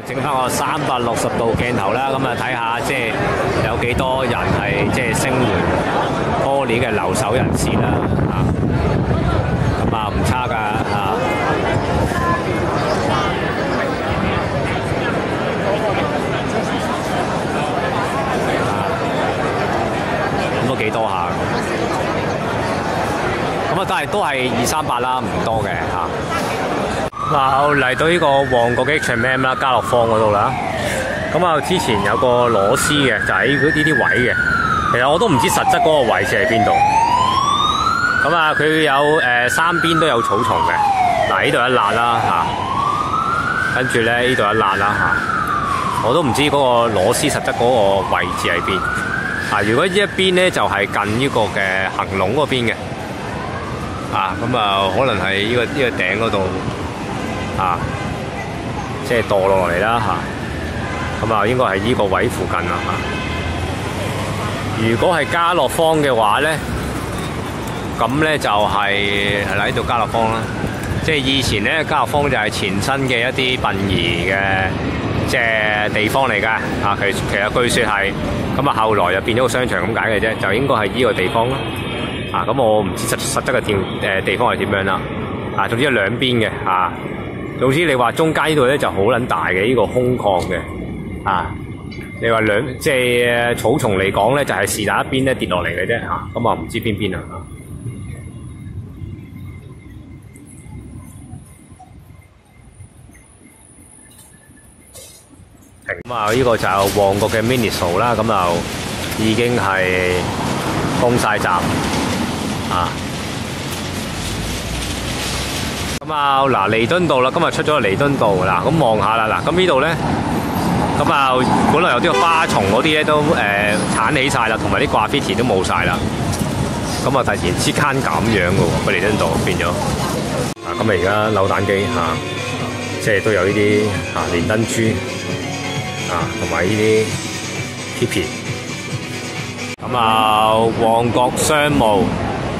整翻個三百六十度鏡頭啦，咁啊睇下即係有幾多人係即係聲援 Poly 嘅留守人士啦，啊，咁啊唔差㗎啊！咁都幾多下，咁啊，但係都係二三百啦，唔多嘅嚇。嗱，嚟到呢個旺角嘅 H&M 啦，家樂坊嗰度啦。咁啊，之前有個螺絲嘅，就喺呢啲位嘅。其實我都唔知實質嗰個位置喺邊度。咁啊，佢有誒、三邊都有草叢嘅。嗱，呢度一辣啦嚇，跟住咧呢度一辣啦嚇。我都唔知嗰個螺絲實質嗰個位置喺邊。啊，如果呢一邊咧就係、近呢個嘅行龍嗰邊嘅。啊，咁啊，可能係呢、這個呢、這個頂嗰度。啊，即係墮落嚟啦嚇，咁啊應該係呢個位附近啦嚇、啊。如果係家樂坊嘅話咧，咁咧就係係喺度家樂坊啦。即係以前咧家樂坊就係前身嘅一啲殯儀嘅即係地方嚟㗎。啊，其其實據說係咁啊，後來就變咗個商場咁解嘅啫，就應該係呢個地方啦。啊，咁我唔知實實質嘅店誒地方係點樣啦。啊，總之有兩邊嘅啊。總之你話中間呢度咧就好撚大嘅，呢個空曠嘅啊！你話兩即係草叢嚟講咧，就係是但一邊咧跌落嚟嘅啫嚇，咁啊唔知邊邊啊。咁啊，呢個就旺角嘅 Miniso 啦，咁就已經係封晒閘啊！咁啊，嗱，彌敦道啦，今日出咗彌敦道嗱，咁望下啦，嗱，咁呢度咧，咁啊，本來有啲花丛嗰啲咧都誒剷起晒啦，同埋啲掛 graffiti 都冇晒啦，咁啊，突然之間咁樣嘅喎，個彌敦道變咗，啊，咁啊，而家扭蛋機嚇，即係都有呢啲嚇連燈珠啊，同埋呢啲 Tipi，咁啊，旺角商務。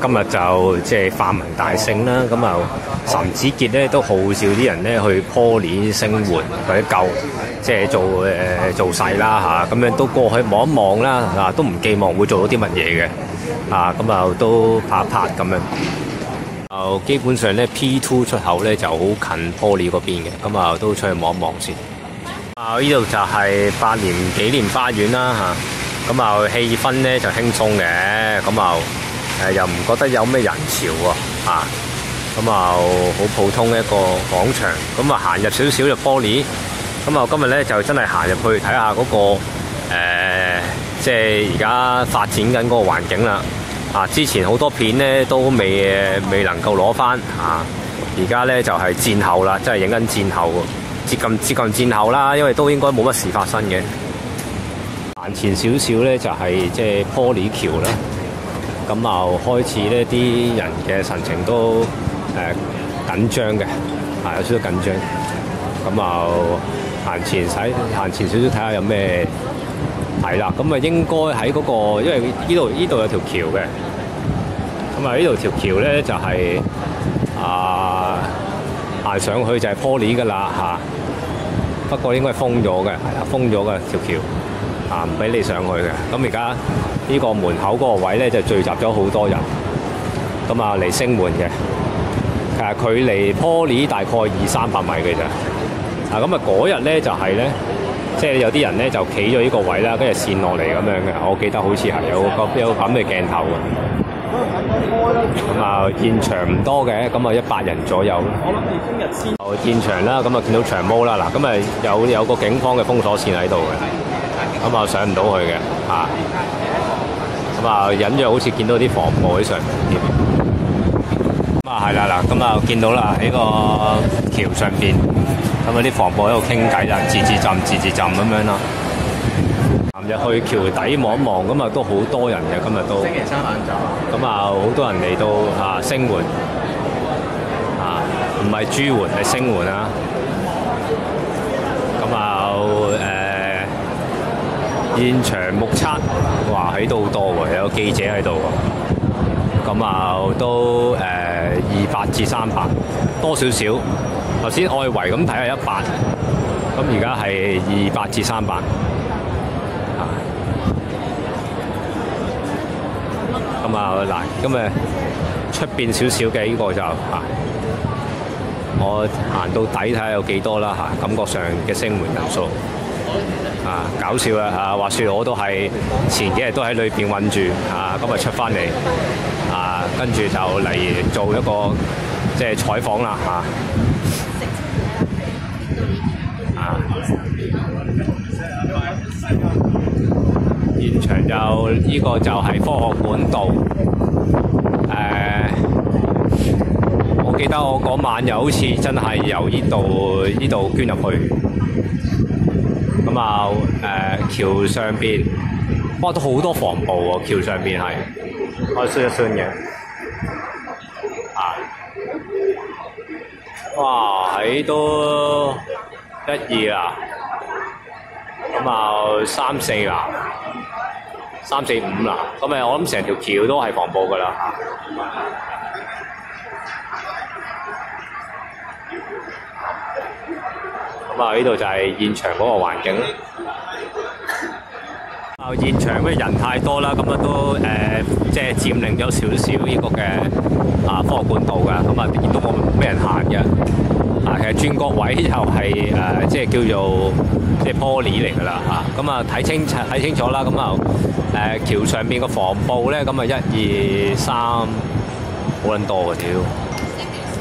今日就即係泛民大勝啦，咁啊岑子傑咧都號召啲人咧去 Poly 聲援或者救，即係做誒、做勢啦嚇，咁樣都過去望一望啦，啊都唔寄望會做到啲乜嘢嘅，啊咁啊都拍一拍咁樣，就基本上咧 P2 出口咧就好近 Poly 嗰邊嘅，咁啊都出去望一望先。啊呢度就係百年紀念花園啦嚇，咁啊氣氛咧就輕鬆嘅，咁啊〜诶又唔覺得有咩人潮喎，啊，咁啊好普通嘅一個廣場，咁啊行入少少就玻璃咁啊今日咧就真係行入去睇下嗰個誒，即係而家發展緊嗰個環境啦，啊之前好多片咧都未未能夠攞翻，啊而家咧就係戰後啦，真係影緊戰後，接近接近戰後啦，因為都應該冇乜事發生嘅。行前少少咧就係即係 Poly 橋啦。咁就開始呢啲人嘅神情都誒、呃、緊張嘅，係有少少緊張。咁就行前使行前少少睇下有咩係啦。咁啊應該喺嗰、個，因為呢度呢度有條橋嘅。咁啊呢度條橋咧就係、啊行上去就係 Poly 噶啦嚇。不過應該封咗嘅，係啦，封咗嘅條橋。啊！唔俾你上去嘅，咁而家呢個門口嗰個位咧就聚集咗好多人，咁啊嚟升門嘅。其實距離 Poly 大概二三百米嘅咋。啊咁啊嗰日咧就係、是、咧，即係有啲人咧就企咗呢個位啦，跟住線落嚟咁樣嘅。我記得好似係有個有咁嘅鏡頭嘅。咁啊現場唔多嘅，咁啊一百人左右。我諗你聽日先。哦，現場啦，咁啊見到長毛啦，嗱，咁啊有有個警方嘅封鎖線喺度嘅。咁啊上唔到去嘅，嚇！咁啊隱約好似見到啲防暴喺上面。咁啊係啦嗱，咁啊見到啦喺個橋上邊，咁啊啲防暴喺度傾偈啦，自自浸自自浸咁樣咯。入去橋底望一望，咁啊都好多人嘅，今日都。星期三晏晝。咁啊，好多人嚟到啊聲援啊，唔係支援係聲援啊。咁啊誒，現場目測話喺度好多喎，有記者喺度喎。咁啊都誒二百至三百，多少少。頭先外圍咁睇係一百，咁而家係二百至三百。咁啊嗱，咁誒出邊少少嘅呢個就嚇，我行到底睇下有幾多啦嚇，感覺上嘅聲援人數啊搞笑啊，話説我都係前幾日都喺裏邊韞住啊，今日出翻嚟啊，跟住就嚟做一個即係採訪啦嚇啊。現場就呢、這個就係科學館道，誒、呃，我記得我嗰晚又好似真係由呢度呢度捐入去，咁啊誒橋上邊，哇都好多防暴喎，橋上邊係，我算一算嘅，啊，哇喺都一二啦，咁啊三四啦。三四五啦，咁誒我諗成條橋都係防暴噶啦。咁啊呢度就係現場嗰個環境。啊現場嗰啲人太多啦，咁啊都誒、即係佔領咗少少呢個嘅啊科學管道㗎，咁啊亦都冇咩人行嘅。啊其實轉角位又係誒即係叫做即係 Poly 嚟㗎啦嚇，咁啊睇清睇清楚啦，咁啊誒橋上邊個防暴咧，咁啊一二三好撚多㗎屌，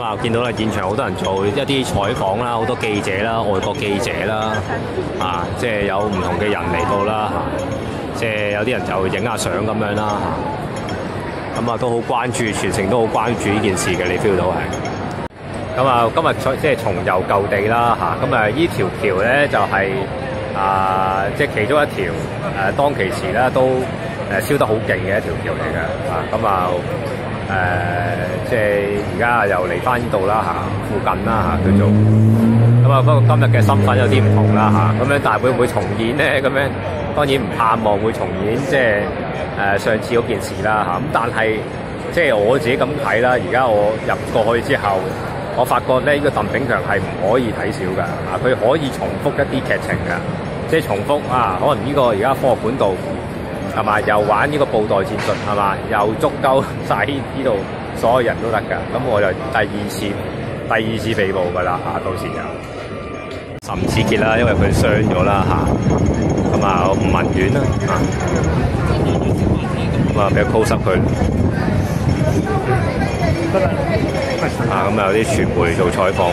咁啊見到啦，現場好多人做一啲採訪啦，好多記者啦，外國記者啦，啊，即係有唔同嘅人嚟到啦，即係有啲人就影下相咁樣啦，咁啊都好關注，全程都好關注呢件事嘅，你 feel 到係，咁啊今日即係重遊舊地啦，嚇，咁啊呢條橋咧就係、啊，即係其中一條誒、啊，當其時咧都誒燒得好勁嘅一條橋嚟嘅，啊。咁啊，即係而家又嚟翻呢度啦嚇，附近啦嚇叫做，咁啊不過今日嘅身份有啲唔同啦嚇，咁樣但係會唔會重演咧？咁樣當然唔盼望會重演，即係誒上次嗰件事啦嚇，咁但係即係我自己咁睇啦，而家我入過去之後。我發覺咧，呢、這個鄧炳強係唔可以睇少㗎，啊，佢可以重複一啲劇情㗎，即係重複啊，可能呢個而家科學館度係嘛，又玩呢個布袋戰術係嘛，又足夠 晒呢度所有人都得㗎，咁我就第二次第二次被捕㗎啦，啊，到時就。岑子傑啦，因為佢傷咗啦嚇，咁啊吳文遠啦，啊，咁啊俾個 close up 佢。啊，咁啊有啲傳媒做採訪。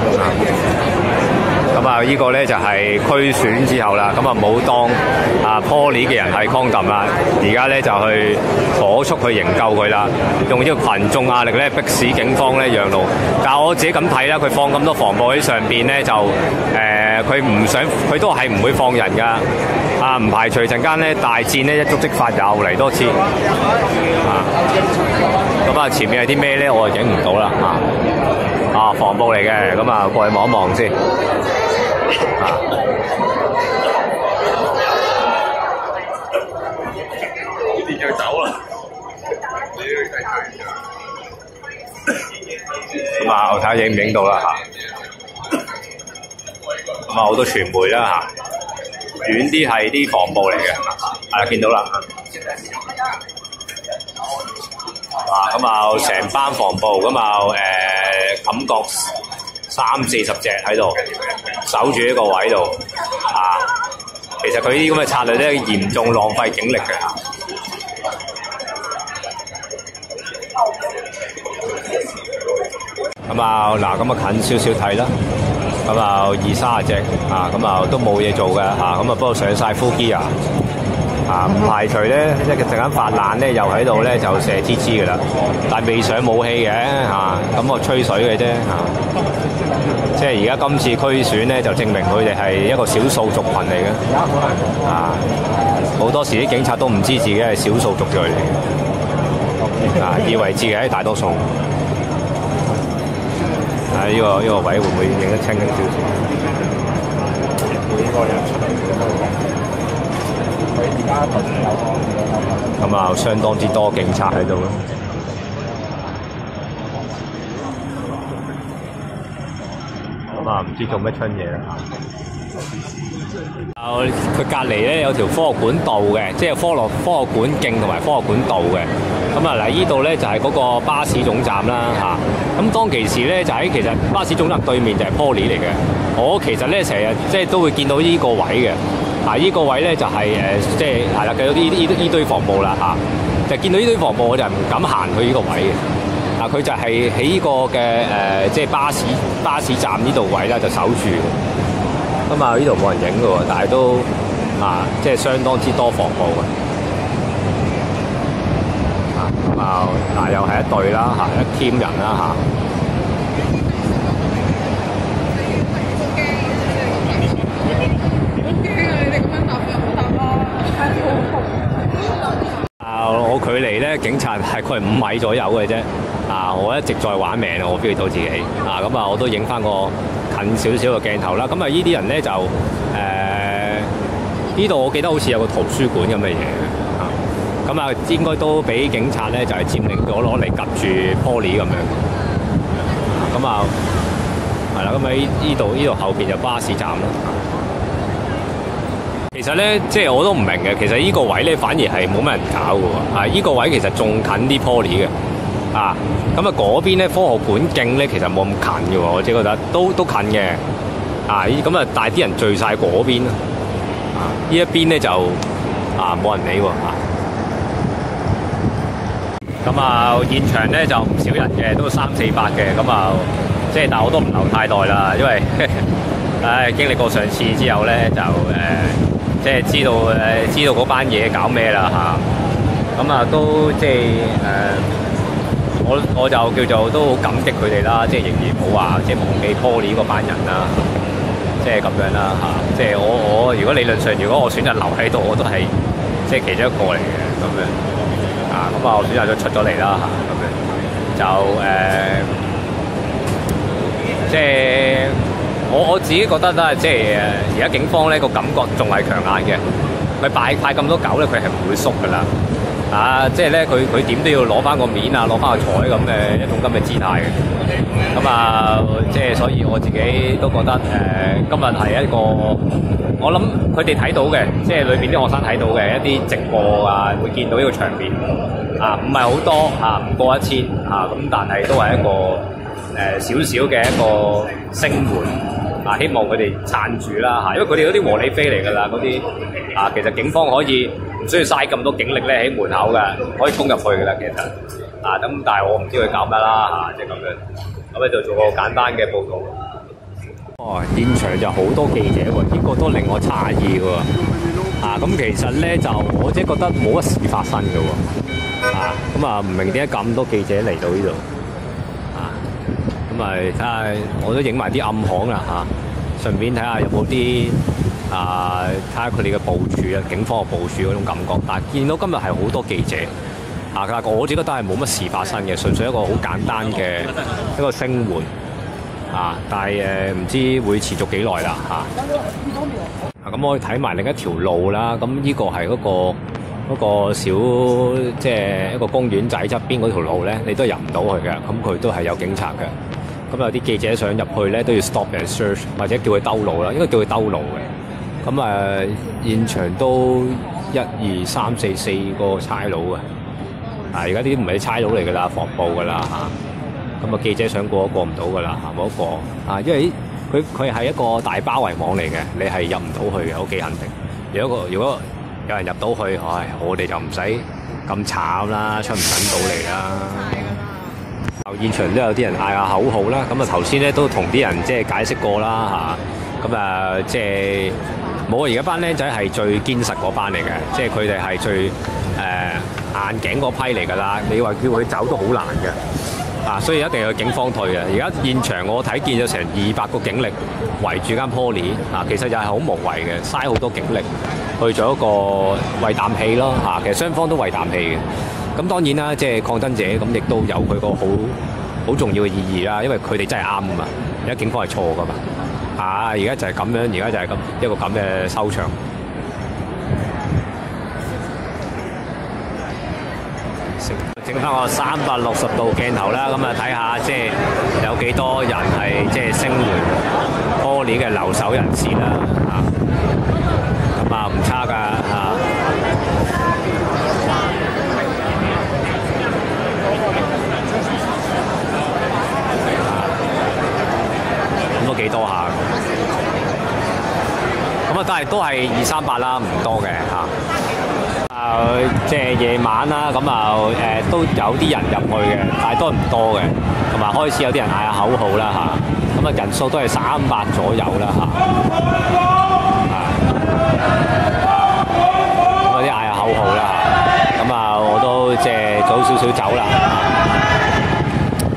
呢個咧就係區選之後啦，咁啊冇當啊 Poly 嘅人係 condom 啦，而家咧就去火速去營救佢啦，用呢個群眾壓力咧迫使警方咧讓路。但係我自己咁睇啦，佢放咁多防暴喺上邊咧，就誒佢唔想，佢都係唔會放人噶，啊唔排除陣間咧大戰咧一觸即發又嚟多次，啊。咁啊前面係啲咩咧？我係影唔到啦，啊。啊防暴嚟嘅，咁啊過去望一望先。啊！你就走啦！咁啊，我睇下影唔影到啦嚇。咁啊，好多傳媒啦嚇，遠啲係啲防暴嚟嘅。係啦，見到啦。啊，咁啊，成班防暴咁啊，誒、感覺三四十隻喺度守住呢個位度啊。其實佢呢啲咁嘅策略咧，嚴重浪費警力嘅。咁啊，嗱，咁啊近少少睇啦。咁啊，二三十隻啊，咁啊都冇嘢做嘅嚇，咁啊不過上晒呼機啊啊，唔排除咧一陣間發爛咧，又喺度咧就射支支嘅啦，但係未上武器嘅嚇，咁我吹水嘅啫嚇。即係而家今次區選咧，就證明佢哋係一個少數族群嚟嘅啊！好多時啲警察都唔知自己係少數族裔嚟嘅啊，以為自己係大多數。啊！呢、個呢、個位會唔會影得清少少？每個人出嚟咁啊，相當之多警察喺度咯。啊，唔知做乜春嘢啦。啊！佢隔離咧有條科學館道嘅，即係科樂科學館徑同埋科學館道嘅。咁啊，嗱，依度咧就係嗰個巴士總站啦，嚇、咁當其時咧就喺其實巴士總站對面就係 Poly 嚟嘅。我其實咧成日即係都會見到呢個位嘅。啊！依、個位咧就係、誒，即係係啦，見到呢呢呢堆防暴啦嚇。就見到呢堆防暴我就唔敢行去呢個位嘅。嗱！佢就係喺呢個嘅誒、即係巴士巴士站呢度位啦，就守住。咁啊，呢度冇人影嘅喎，但係都啊，即係相當之多防暴嘅。啊，咁啊，嗱，又係一隊啦，嚇，一 team 人啦，嚇。啊！我距離咧警察係佢係五米左右嘅啫。啊！我一直在玩命啊！我 feel 到自己啊！咁啊，我都影翻個近少少嘅鏡頭啦。咁啊，呢啲人咧就诶呢度，我記得好似有個圖書館咁嘅嘢啊。咁啊，應該都俾警察咧就係、佔領咗攞嚟夾住 Poly 咁樣。咁啊，係啦。咁喺呢度呢度後邊就巴士站啦。其實咧，即係我都唔明嘅。其實呢個位咧反而係冇乜人搞嘅。啊，呢個位其實仲近啲 Poly 嘅。啊，咁啊嗰邊咧科學館徑咧其實冇咁近嘅喎，我自己覺得都都近嘅。啊，咁啊，但係啲人聚晒嗰邊。啊，呢一邊咧就啊冇人理喎。咁啊現場咧就唔少人嘅，都三四百嘅。咁啊，即係但係我都唔留太耐啦，因為 唉經歷過上次之後咧，就誒、即係知道誒知道嗰班嘢搞咩啦嚇。咁啊都即係誒。我我就叫做都好感激佢哋啦，即係仍然冇話即係忘記 Poly 嗰班人啦，即係咁樣啦嚇。即係我我如果理論上，如果我選擇留喺度，我都係即係其中一個嚟嘅咁樣啊。咁啊，我選擇咗出咗嚟啦嚇，咁樣就誒、即係我我自己覺得啦，即係而家警方咧個感覺仲係強硬嘅，佢派派咁多狗咧，佢係唔會縮噶啦。啊，即係咧，佢佢點都要攞翻個面啊，攞翻個彩咁嘅一種咁嘅姿態嘅。咁啊，即係所以我自己都覺得誒、今日係一個我諗佢哋睇到嘅，即係裏邊啲學生睇到嘅一啲直播啊，會見到呢個場面啊，唔係好多啊，唔過一千啊，咁但係都係一個誒少少嘅一個聲援啊，希望佢哋撐住啦嚇，因為佢哋嗰啲和理飛嚟㗎啦，嗰啲啊，其實警方可以。唔需要嘥咁多警力咧喺門口嘅，可以衝入去嘅啦。其實啊，咁但係我唔知佢搞乜啦嚇，即係咁樣。咁咧就做個簡單嘅報告。哦，現場就好多記者喎，呢、個都令我詫異喎。啊，咁其實咧就我即係覺得冇乜事發生嘅喎。啊，咁啊唔明點解咁多記者嚟到呢度？啊，咁咪睇下，我都影埋啲暗巷啦嚇，順便睇下有冇啲。啊！睇下佢哋嘅部署啊，警方嘅部署嗰種感覺。但係見到今日係好多記者啊，但係我自己覺得係冇乜事發生嘅，純粹一個好簡單嘅一個聲援啊。但係誒唔知會持續幾耐啦嚇。啊，咁我睇埋另一條路啦。咁呢個係嗰、個嗰、個小即係一個公園仔側邊嗰條路咧，你都入唔到去嘅。咁佢都係有警察嘅。咁有啲記者想入去咧，都要 stop and search，或者叫佢兜路啦，應該叫佢兜路嘅。咁誒、現場都一二三四四個差佬啊！啊，而家啲唔係差佬嚟㗎啦，防暴㗎啦嚇。咁啊，記者想過都過唔到㗎啦，冇得過啊，因為佢佢係一個大包圍網嚟嘅，你係入唔到去嘅，我幾肯定。如果個如果有人入到去，唉，我哋就唔使咁慘啦，出唔緊到嚟啦。現場都有啲人嗌下口號啦，咁啊頭先咧都同啲人即係解釋過啦嚇，咁啊即係冇啊而家班僆仔係最堅實嗰班嚟嘅，即係佢哋係最誒、呃、硬頸嗰批嚟㗎啦。你話叫佢走都好難嘅，啊，所以一定要警方退啊！而家現場我睇見咗成二百個警力圍住間 poly 啊，其實又係好無謂嘅，嘥好多警力去做一個為啖氣咯嚇。其實雙方都為啖氣嘅。咁當然啦，即係抗爭者咁，亦都有佢個好好重要嘅意義啦。因為佢哋真係啱啊嘛，而家警方係錯噶嘛。啊，而家就係咁樣，而家就係咁一個咁嘅收場。整翻個三百六十度鏡頭啦，咁啊睇下即係有幾多人係即係聲援 Poly 嘅留守人士啦。啊，咁啊唔差㗎！都幾多下，咁啊，但係都係二三百啦，唔多嘅嚇。啊，即係夜晚啦，咁啊誒都有啲人入去嘅，但係都唔多嘅，同埋開始有啲人嗌下口號啦嚇。咁啊人數都係三百左右啦嚇。啊，咁啊啲嗌下口號啦嚇。咁啊我都即係早少少走啦。